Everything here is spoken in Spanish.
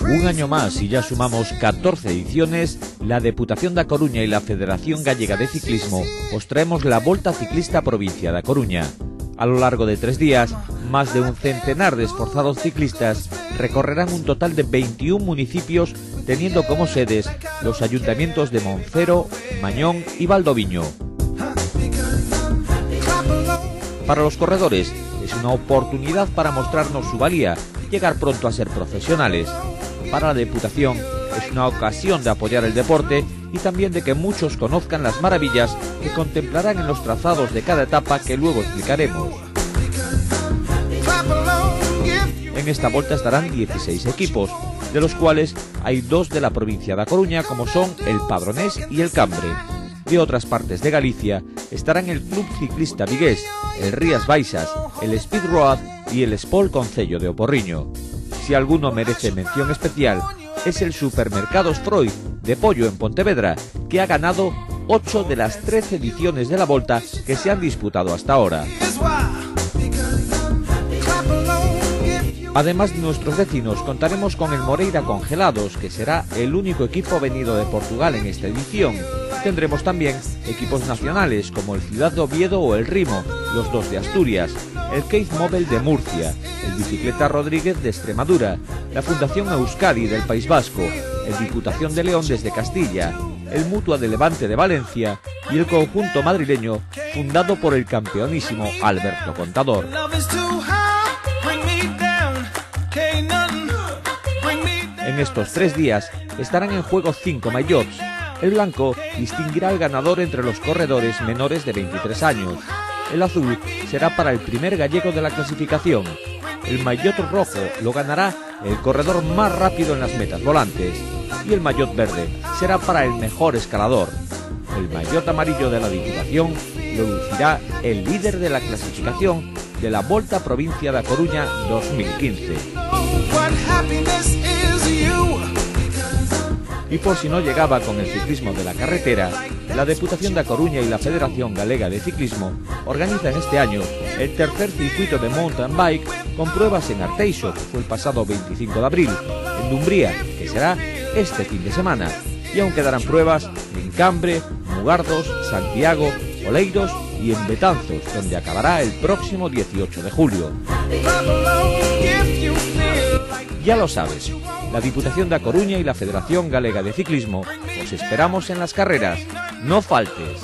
Un año más y ya sumamos 14 ediciones, la Deputación da Coruña y la Federación Gallega de Ciclismo os traemos la Volta Ciclista Provincia da Coruña. A lo largo de tres días, más de un centenar de esforzados ciclistas recorrerán un total de 21 municipios teniendo como sedes los ayuntamientos de Moncero, Mañón y Valdoviño. Para los corredores es una oportunidad para mostrarnos su valía llegar pronto a ser profesionales. Para la Diputación es una ocasión de apoyar el deporte y también de que muchos conozcan las maravillas que contemplarán en los trazados de cada etapa que luego explicaremos. En esta vuelta estarán 16 equipos, de los cuales hay dos de la provincia de A Coruña como son el Padronés y el Cambre. De otras partes de Galicia estarán el Club Ciclista Vigués, el Rías Baixas, el Speed Road y el Spol Concello de Oporriño. Si alguno merece mención especial, es el Supermercados Freud de Pollo en Pontevedra, que ha ganado 8 de las 13 ediciones de la Volta que se han disputado hasta ahora. Además de nuestros vecinos, contaremos con el Moreira Congelados, que será el único equipo venido de Portugal en esta edición. Tendremos también equipos nacionales como el Ciudad de Oviedo o el Rimo, los dos de Asturias, el Case Mobile de Murcia, el Bicicleta Rodríguez de Extremadura, la Fundación Euskadi del País Vasco, el Diputación de León desde Castilla, el Mutua de Levante de Valencia y el conjunto madrileño fundado por el campeonísimo Alberto Contador. En estos tres días estarán en juego cinco maillots. El blanco distinguirá al ganador entre los corredores menores de 23 años. El azul será para el primer gallego de la clasificación. El maillot rojo lo ganará el corredor más rápido en las metas volantes. Y el maillot verde será para el mejor escalador. El maillot amarillo de la Diputación lo lucirá el líder de la clasificación de la Volta Provincia de Coruña 2015. Y por si no llegaba con el ciclismo de la carretera, la Deputación de Coruña y la Federación Galega de Ciclismo organizan este año el tercer circuito de mountain bike con pruebas en Arteixo, que fue el pasado 25 de abril, en Dumbría, que será este fin de semana, y aún quedarán pruebas en Cambre, Mugardos, Santiago, Oleiros y en Betanzos, donde acabará el próximo 18 de julio. Ya lo sabes, la Diputación de A Coruña y la Federación Galega de Ciclismo os esperamos en las carreras. No faltes.